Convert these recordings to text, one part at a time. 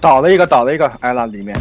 倒了一个倒了一个艾拉里面。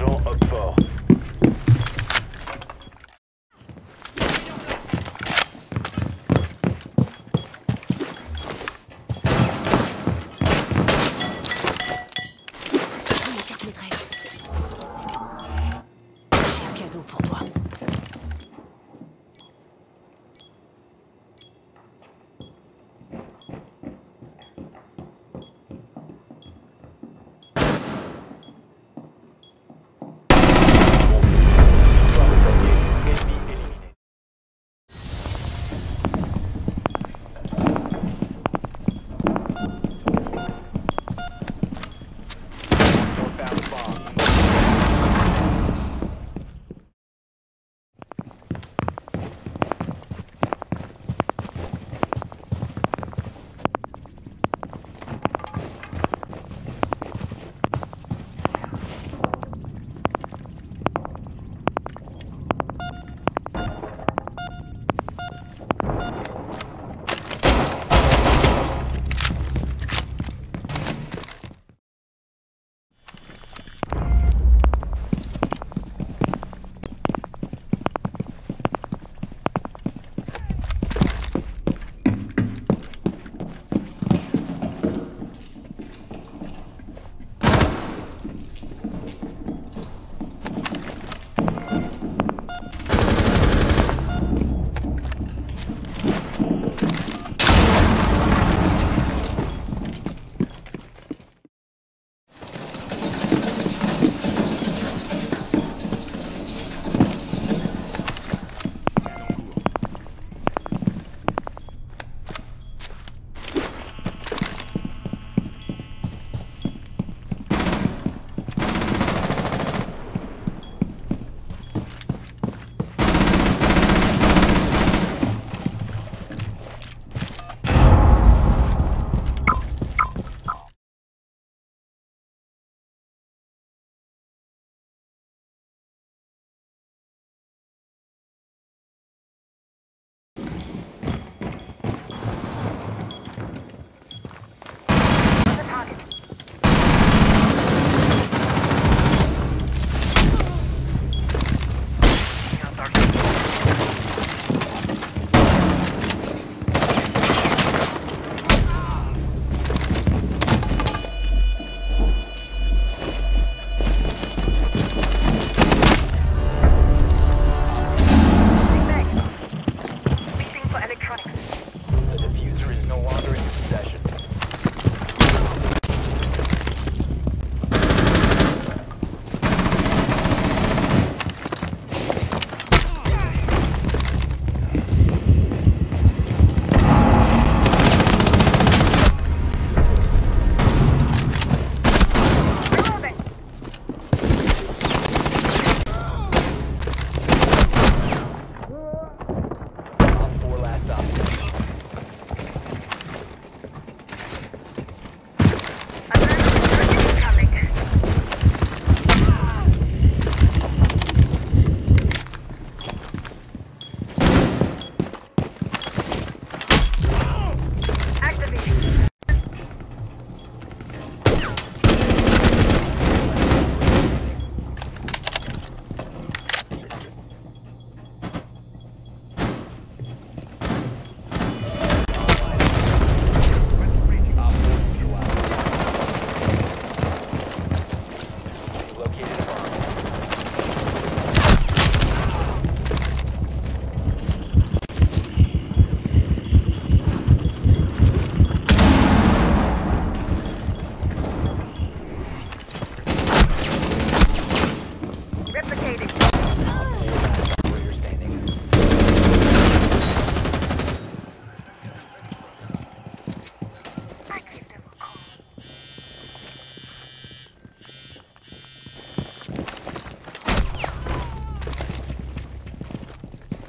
agents observés.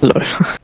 走了。